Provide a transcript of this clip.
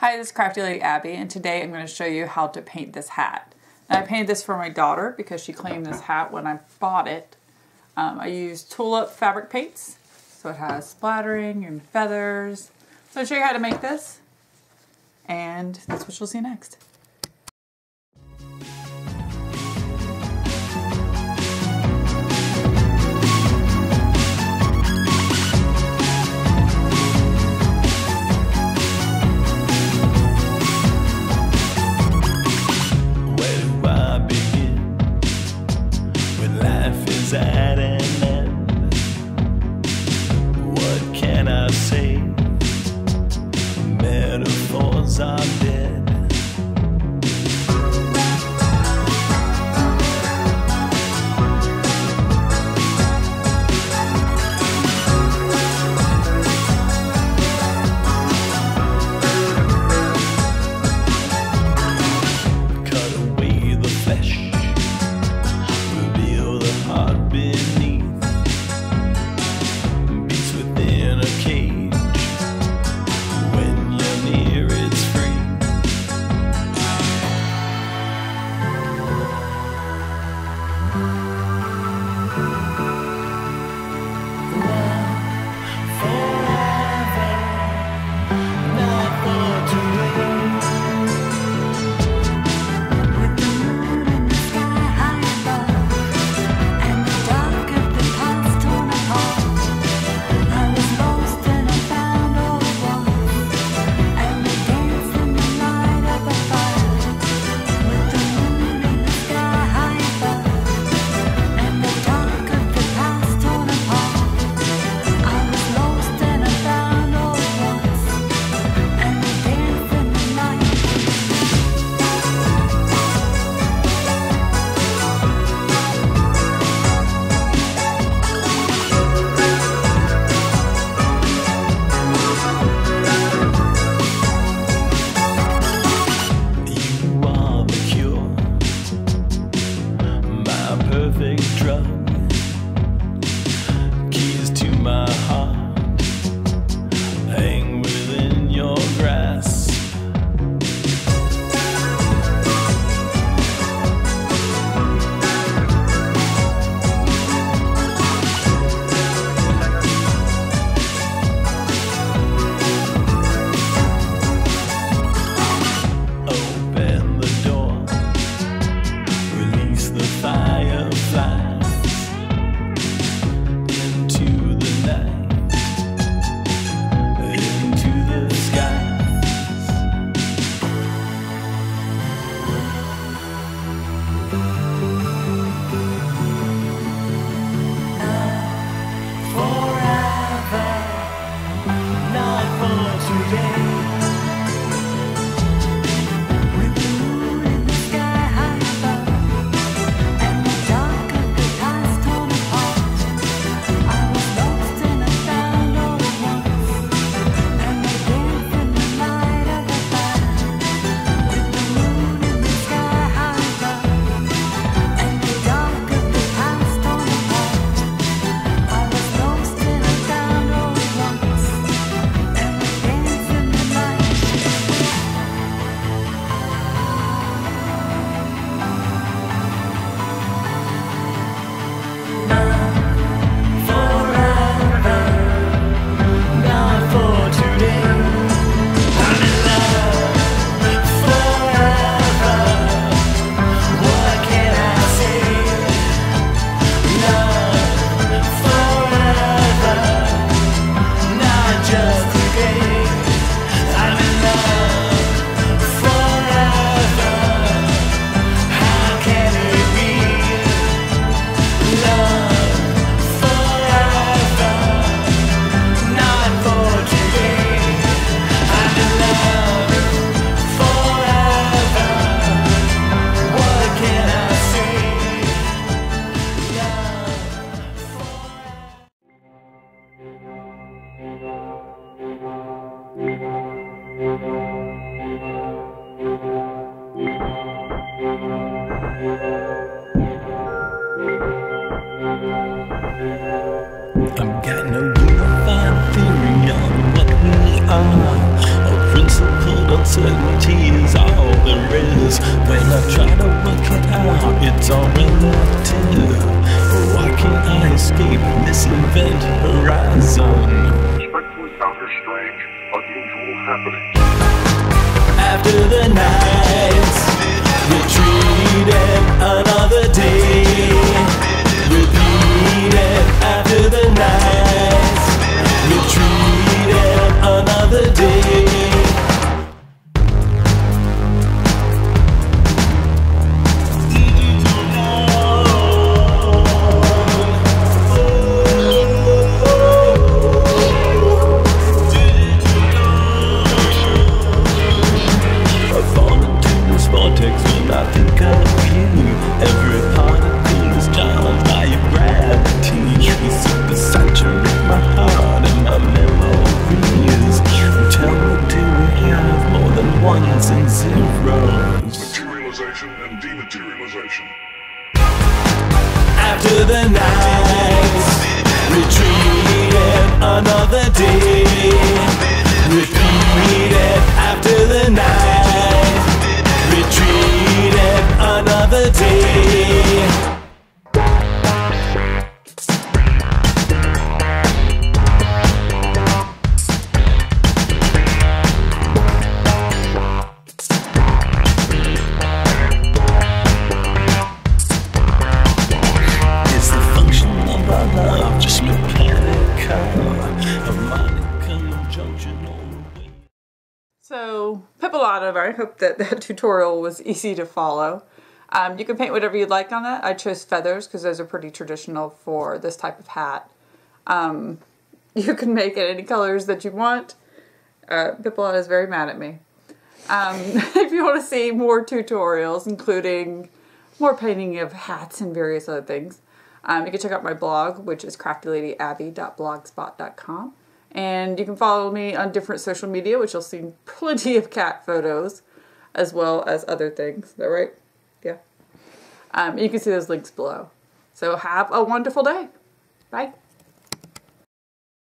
Hi, this is Crafty Lady Abby, and today I'm going to show you how to paint this hat. And I painted this for my daughter because she claimed this hat when I bought it. Um, I used Tulip fabric paints, so it has splattering and feathers. So I'll show you how to make this, and that's what you'll see next. I say today. I've got no unified theory on what we are, or principle uncertainty is all there is. When I try to work it out, it's all relative. Why can't I escape this event horizon? Respectfully counter strange, unusual happenings. After the night, retreated another Materialization and dematerialization. After the night, retreated another day. Repeated after the night, So, Pippilato, I hope that that tutorial was easy to follow. Um, you can paint whatever you'd like on it. I chose feathers because those are pretty traditional for this type of hat. Um, you can make it any colors that you want. Uh, is very mad at me. Um, if you want to see more tutorials, including more painting of hats and various other things, um, you can check out my blog, which is craftyladyabby.blogspot.com. And you can follow me on different social media, which you'll see plenty of cat photos, as well as other things. Is that right? Yeah. Um, you can see those links below. So have a wonderful day. Bye.